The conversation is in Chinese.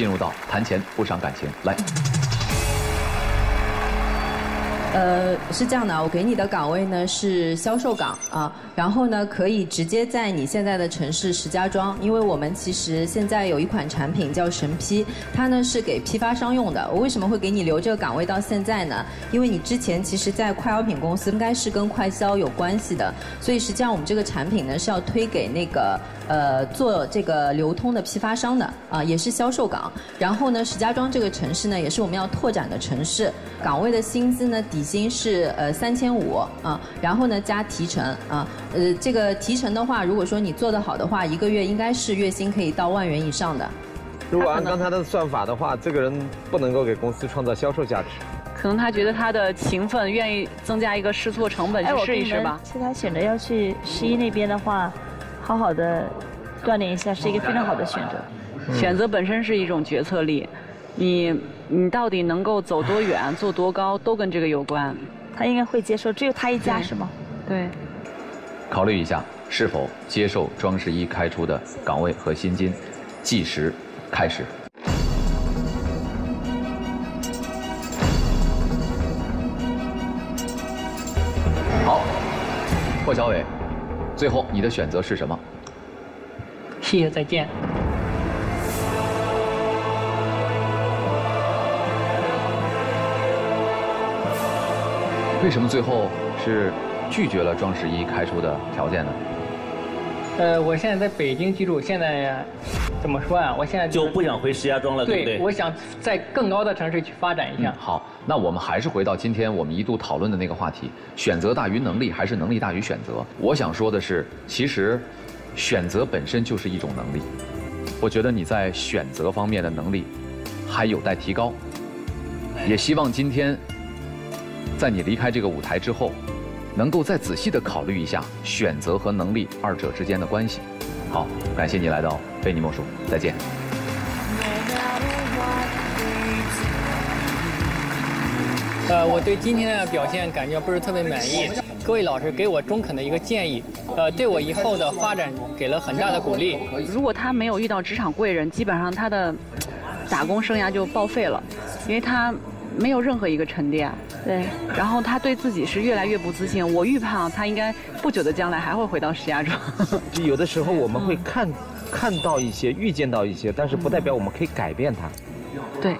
进入到谈钱不伤感情，来。呃，是这样的，我给你的岗位呢是销售岗啊，然后呢可以直接在你现在的城市石家庄，因为我们其实现在有一款产品叫神批，它呢是给批发商用的。我为什么会给你留这个岗位到现在呢？因为你之前其实，在快消品公司应该是跟快销有关系的，所以实际上我们这个产品呢是要推给那个呃做这个流通的批发商的啊，也是销售岗。然后呢，石家庄这个城市呢也是我们要拓展的城市，岗位的薪资呢底。底薪是呃三千五啊，然后呢加提成啊，呃这个提成的话，如果说你做得好的话，一个月应该是月薪可以到万元以上的。如果按刚才的算法的话，这个人不能够给公司创造销售价值。可能他觉得他的勤奋，愿意增加一个试错成本去试一试吧。其实他选择要去十一那边的话，好好的锻炼一下，是一个非常好的选择。选择本身是一种决策力。你你到底能够走多远、做多高，都跟这个有关。他应该会接受，只有他一家是吗？对。考虑一下是否接受庄十一开出的岗位和薪金，计时开始。好，霍小伟，最后你的选择是什么？谢谢，再见。为什么最后是拒绝了庄十一开出的条件呢？呃，我现在在北京居住，现在怎么说啊？我现在就不想回石家庄了，对不对？我想在更高的城市去发展一下。好，那我们还是回到今天我们一度讨论的那个话题：选择大于能力，还是能力大于选择？我想说的是，其实选择本身就是一种能力。我觉得你在选择方面的能力还有待提高，也希望今天。在你离开这个舞台之后，能够再仔细的考虑一下选择和能力二者之间的关系。好，感谢你来到非你莫属，再见。呃，我对今天的表现感觉不是特别满意。各位老师给我中肯的一个建议，呃，对我以后的发展给了很大的鼓励。如果他没有遇到职场贵人，基本上他的打工生涯就报废了，因为他。没有任何一个沉淀，对。然后他对自己是越来越不自信。我预判啊，他应该不久的将来还会回到石家庄。就有的时候我们会看，看到一些，预见到一些，但是不代表我们可以改变他。对。